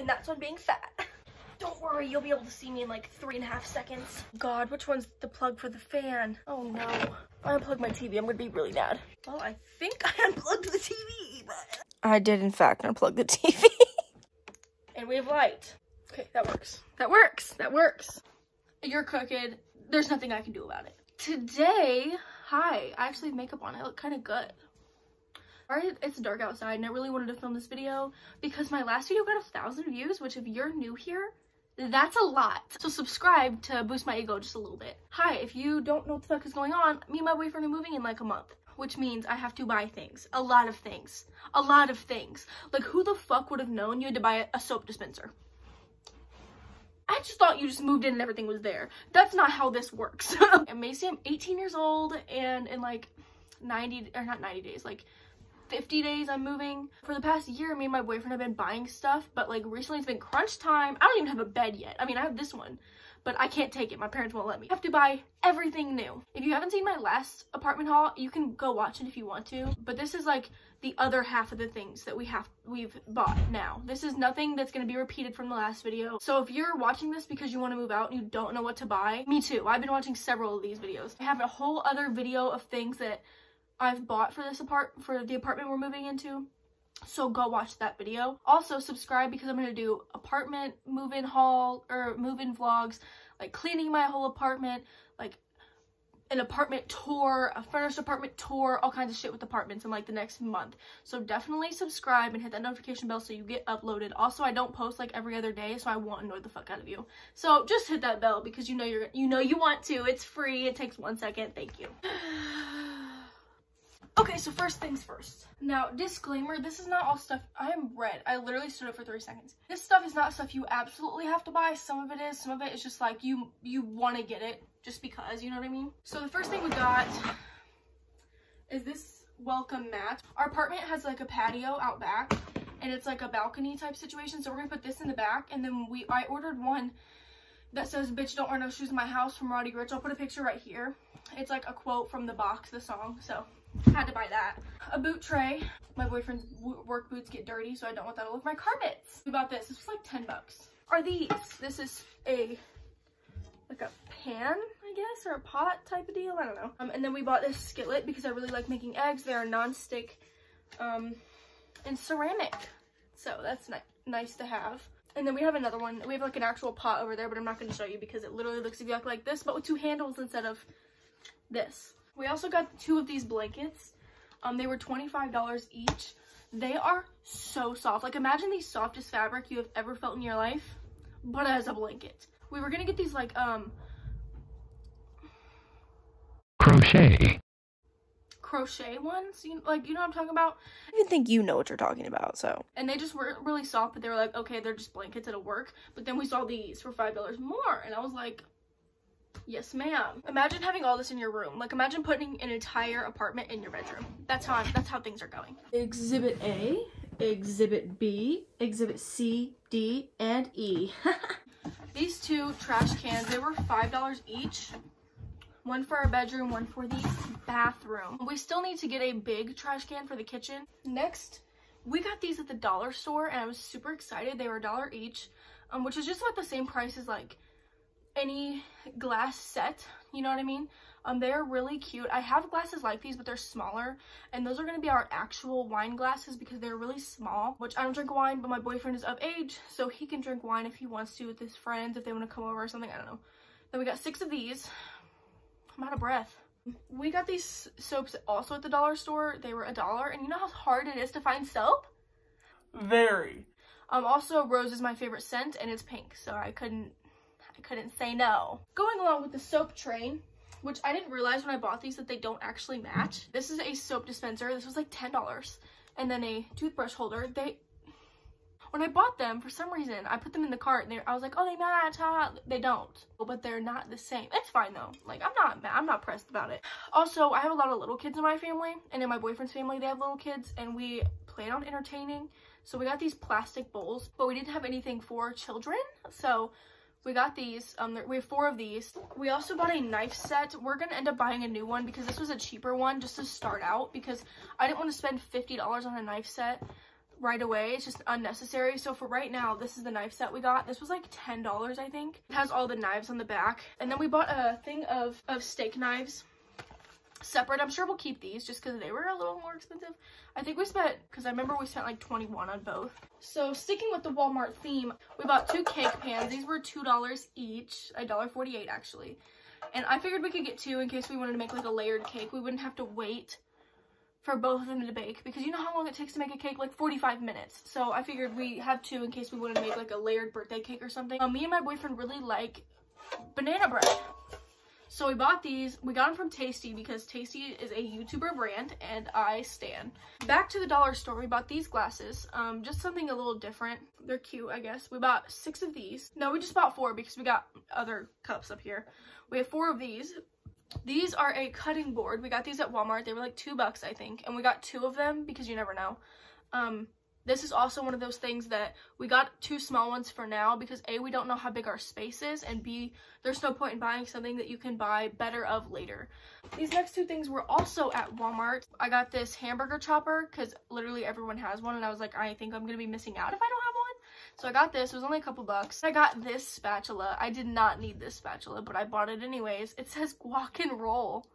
and that's on being fat. Don't worry, you'll be able to see me in like three and a half seconds. God, which one's the plug for the fan? Oh no. I unplugged my TV, I'm gonna be really mad. Well, I think I unplugged the TV, but... I did in fact unplug the TV. and we have light. Okay, that works. That works, that works. You're crooked, there's nothing I can do about it. Today, hi, I actually have makeup on, I look kind of good. Sorry, it's dark outside and I really wanted to film this video because my last video got a thousand views, which if you're new here, that's a lot. So subscribe to boost my ego just a little bit. Hi, if you don't know what the fuck is going on, me and my boyfriend are moving in like a month. Which means I have to buy things. A lot of things. A lot of things. Like who the fuck would have known you had to buy a soap dispenser? I just thought you just moved in and everything was there. That's not how this works. and Maycee, I'm 18 years old and in like 90, or not 90 days, like 50 days I'm moving. For the past year, me and my boyfriend have been buying stuff, but like recently it's been crunch time. I don't even have a bed yet. I mean, I have this one, but I can't take it. My parents won't let me. I have to buy everything new. If you haven't seen my last apartment haul, you can go watch it if you want to. But this is like the other half of the things that we have we've bought now. This is nothing that's going to be repeated from the last video. So if you're watching this because you want to move out and you don't know what to buy, me too. I've been watching several of these videos. I have a whole other video of things that I've bought for this apart for the apartment we're moving into. So go watch that video. Also subscribe because I'm going to do apartment move-in haul or move-in vlogs, like cleaning my whole apartment, like an apartment tour, a furnished apartment tour, all kinds of shit with apartments in like the next month. So definitely subscribe and hit that notification bell so you get uploaded. Also, I don't post like every other day, so I won't annoy the fuck out of you. So just hit that bell because you know you're you know you want to. It's free. It takes one second. Thank you. Okay, so first things first. Now, disclaimer, this is not all stuff, I am red. I literally stood up for three seconds. This stuff is not stuff you absolutely have to buy. Some of it is, some of it is just like you, you want to get it just because, you know what I mean? So the first thing we got is this welcome mat. Our apartment has like a patio out back and it's like a balcony type situation. So we're gonna put this in the back and then we, I ordered one that says, bitch, don't wear no shoes in my house from Roddy Ricch. I'll put a picture right here. It's like a quote from the box, the song. So had to buy that. A boot tray. My boyfriend's work boots get dirty, so I don't want that all over my carpets. We bought this. This was like 10 bucks. Are these? This is a, like a pan, I guess, or a pot type of deal. I don't know. Um, and then we bought this skillet because I really like making eggs. They are non-stick um, and ceramic. So that's ni nice to have. And then we have another one. We have like an actual pot over there, but I'm not going to show you because it literally looks exactly like this, but with two handles instead of this. We also got two of these blankets. Um, they were $25 each. They are so soft. Like imagine the softest fabric you have ever felt in your life, but as a blanket. We were gonna get these like, um... Crochet. Crochet ones, you, like, you know what I'm talking about? I even think you know what you're talking about, so. And they just weren't really soft, but they were like, okay, they're just blankets, it'll work. But then we saw these for $5 more, and I was like, Yes, ma'am. Imagine having all this in your room. Like imagine putting an entire apartment in your bedroom. That's how I'm, that's how things are going. Exhibit A, Exhibit B, Exhibit C, D, and E. These two trash cans, they were $5 each. One for our bedroom, one for the bathroom. We still need to get a big trash can for the kitchen. Next, we got these at the dollar store and I was super excited. They were a dollar each, um, which is just about the same price as like any glass set, you know what I mean? Um, they're really cute. I have glasses like these, but they're smaller. And those are going to be our actual wine glasses because they're really small. Which I don't drink wine, but my boyfriend is of age. So he can drink wine if he wants to with his friends, if they want to come over or something. I don't know. Then we got six of these. I'm out of breath. We got these soaps also at the dollar store. They were a dollar. And you know how hard it is to find soap? Very. Um, also, rose is my favorite scent, and it's pink. So I couldn't I couldn't say no. Going along with the soap train, which I didn't realize when I bought these that they don't actually match. This is a soap dispenser. This was like $10. And then a toothbrush holder. They, when I bought them, for some reason, I put them in the cart and I was like, oh, they match, huh? They don't, but they're not the same. It's fine though. Like, I'm not. I'm not pressed about it. Also, I have a lot of little kids in my family and in my boyfriend's family, they have little kids and we plan on entertaining. So we got these plastic bowls, but we didn't have anything for children. So we got these. Um, we have four of these. We also bought a knife set. We're going to end up buying a new one because this was a cheaper one just to start out because I didn't want to spend $50 on a knife set right away. It's just unnecessary. So for right now, this is the knife set we got. This was like $10, I think. It has all the knives on the back. And then we bought a thing of, of steak knives separate. I'm sure we'll keep these just because they were a little more expensive. I think we spent, because I remember we spent like 21 on both. So sticking with the Walmart theme, we bought two cake pans. These were $2 each, $1.48 actually. And I figured we could get two in case we wanted to make like a layered cake. We wouldn't have to wait for both of them to bake because you know how long it takes to make a cake? Like 45 minutes. So I figured we have two in case we wanted to make like a layered birthday cake or something. Uh, me and my boyfriend really like banana bread. So we bought these. We got them from Tasty because Tasty is a YouTuber brand and I stan. Back to the dollar store, we bought these glasses. Um, just something a little different. They're cute, I guess. We bought six of these. No, we just bought four because we got other cups up here. We have four of these. These are a cutting board. We got these at Walmart. They were like two bucks, I think. And we got two of them because you never know. Um, this is also one of those things that we got two small ones for now because A, we don't know how big our space is, and B, there's no point in buying something that you can buy better of later. These next two things were also at Walmart. I got this hamburger chopper because literally everyone has one, and I was like, I think I'm going to be missing out if I don't have one. So I got this. It was only a couple bucks. I got this spatula. I did not need this spatula, but I bought it anyways. It says guac and roll.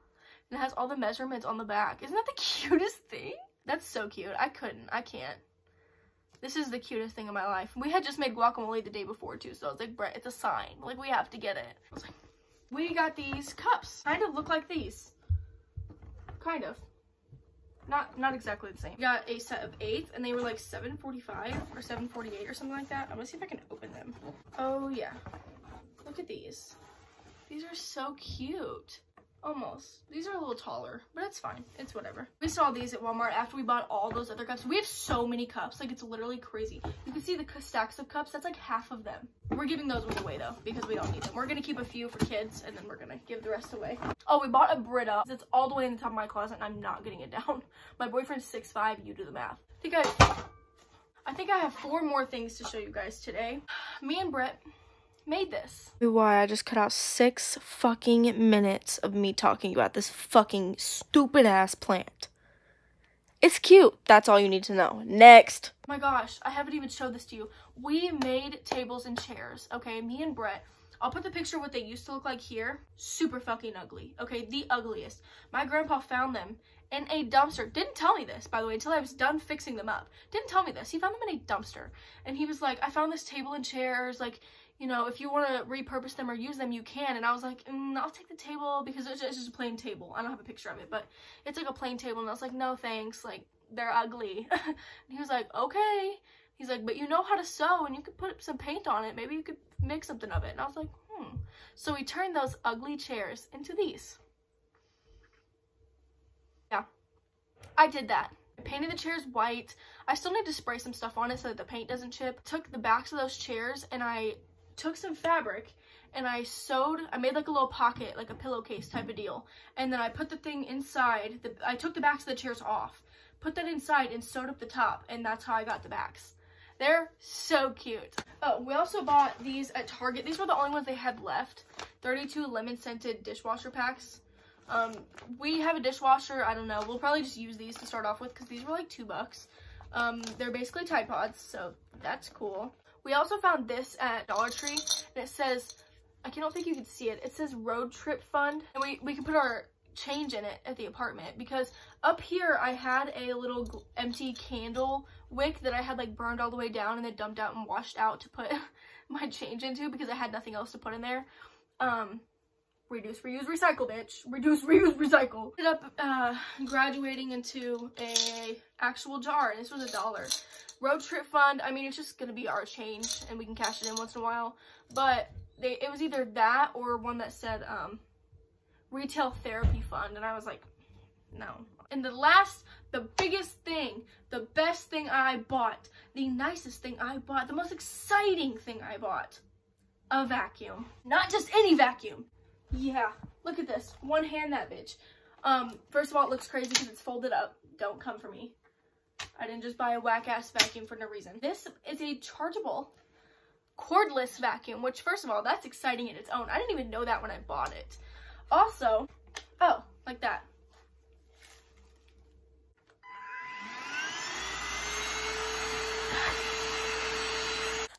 And it has all the measurements on the back. Isn't that the cutest thing? That's so cute. I couldn't. I can't. This is the cutest thing in my life. We had just made guacamole the day before too, so I was like, Brett, it's a sign. Like, we have to get it. I was like, we got these cups. Kind of look like these. Kind of. Not not exactly the same. We got a set of eight, and they were like 7.45 or 7.48 or something like that. I'm gonna see if I can open them. Oh yeah. Look at these. These are so cute. Almost. These are a little taller, but it's fine. It's whatever. We saw these at Walmart after we bought all those other cups. We have so many cups. Like, it's literally crazy. You can see the stacks of cups. That's like half of them. We're giving those ones away, though, because we don't need them. We're going to keep a few for kids, and then we're going to give the rest away. Oh, we bought a Brita. It's all the way in the top of my closet, and I'm not getting it down. My boyfriend's 6'5". You do the math. I think I... I think I have four more things to show you guys today. Me and Brett made this. Why I just cut out six fucking minutes of me talking about this fucking stupid ass plant. It's cute. That's all you need to know. Next. My gosh, I haven't even showed this to you. We made tables and chairs, okay? Me and Brett. I'll put the picture of what they used to look like here. Super fucking ugly, okay? The ugliest. My grandpa found them in a dumpster. Didn't tell me this, by the way, until I was done fixing them up. Didn't tell me this. He found them in a dumpster. And he was like, I found this table and chairs, like, you know, if you want to repurpose them or use them, you can. And I was like, mm, I'll take the table because it's just a plain table. I don't have a picture of it, but it's like a plain table. And I was like, no, thanks. Like, they're ugly. and he was like, okay. He's like, but you know how to sew and you could put some paint on it. Maybe you could make something of it. And I was like, hmm. So we turned those ugly chairs into these. Yeah. I did that. I painted the chairs white. I still need to spray some stuff on it so that the paint doesn't chip. Took the backs of those chairs and I took some fabric and I sewed, I made like a little pocket, like a pillowcase type of deal. And then I put the thing inside, the, I took the backs of the chairs off, put that inside and sewed up the top. And that's how I got the backs. They're so cute. Oh, we also bought these at Target. These were the only ones they had left. 32 lemon scented dishwasher packs. Um, we have a dishwasher. I don't know. We'll probably just use these to start off with because these were like two bucks. Um, they're basically Tide Pods, so that's cool. We also found this at Dollar Tree, and it says, I don't think you can see it, it says road trip fund, and we, we can put our change in it at the apartment because up here I had a little empty candle wick that I had like burned all the way down and then dumped out and washed out to put my change into because I had nothing else to put in there. Um, reduce, reuse, recycle, bitch. Reduce, reuse, recycle. Ended up uh, graduating into a actual jar, and this was a dollar. Road trip fund, I mean, it's just gonna be our change, and we can cash it in once in a while. But they, it was either that or one that said um, retail therapy fund, and I was like, no. And the last, the biggest thing, the best thing I bought, the nicest thing I bought, the most exciting thing I bought, a vacuum. Not just any vacuum, yeah, look at this. One hand that bitch. Um, first of all, it looks crazy because it's folded up. Don't come for me. I didn't just buy a whack-ass vacuum for no reason. This is a chargeable cordless vacuum, which first of all, that's exciting in its own. I didn't even know that when I bought it. Also, oh, like that.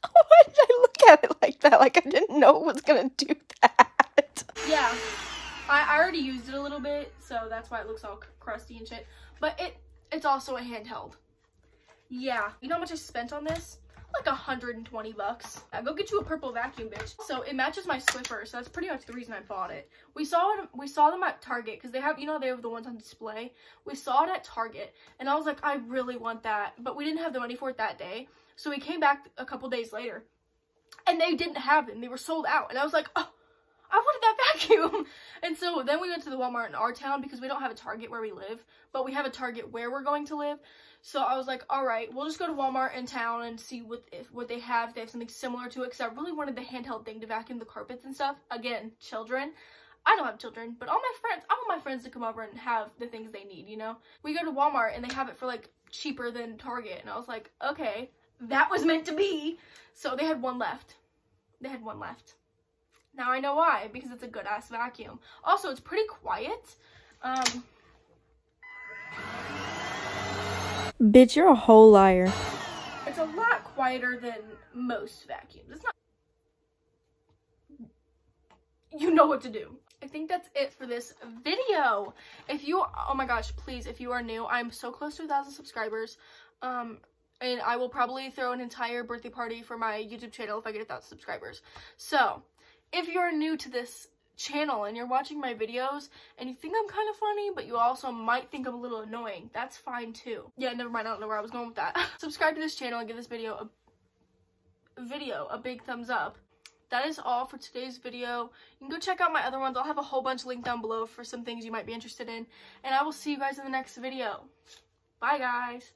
Why did I look at it like that? Like I didn't know it was gonna do that. I, I already used it a little bit, so that's why it looks all crusty and shit. But it it's also a handheld. Yeah, you know how much I spent on this? Like 120 bucks. Yeah, go get you a purple vacuum, bitch. So it matches my Swiffer, so that's pretty much the reason I bought it. We saw it. We saw them at Target because they have, you know, they have the ones on display. We saw it at Target, and I was like, I really want that, but we didn't have the money for it that day. So we came back a couple days later, and they didn't have them. They were sold out, and I was like, oh. I wanted that vacuum. And so then we went to the Walmart in our town because we don't have a Target where we live, but we have a Target where we're going to live. So I was like, all right, we'll just go to Walmart in town and see what if what they have. If they have something similar to it because I really wanted the handheld thing to vacuum the carpets and stuff. Again, children. I don't have children, but all my friends, I want my friends to come over and have the things they need, you know? We go to Walmart and they have it for like cheaper than Target. And I was like, okay, that was meant to be. So they had one left. They had one left. Now I know why, because it's a good ass vacuum. Also, it's pretty quiet. Um, Bitch, you're a whole liar. it's a lot quieter than most vacuums. It's not. You know what to do. I think that's it for this video. If you, oh my gosh, please, if you are new, I'm so close to a thousand subscribers. Um, and I will probably throw an entire birthday party for my YouTube channel if I get a thousand subscribers. So, if you're new to this channel and you're watching my videos and you think I'm kind of funny, but you also might think I'm a little annoying, that's fine too. Yeah, never mind, I don't know where I was going with that. Subscribe to this channel and give this video a video a big thumbs up. That is all for today's video. You can go check out my other ones. I'll have a whole bunch linked down below for some things you might be interested in. And I will see you guys in the next video. Bye, guys.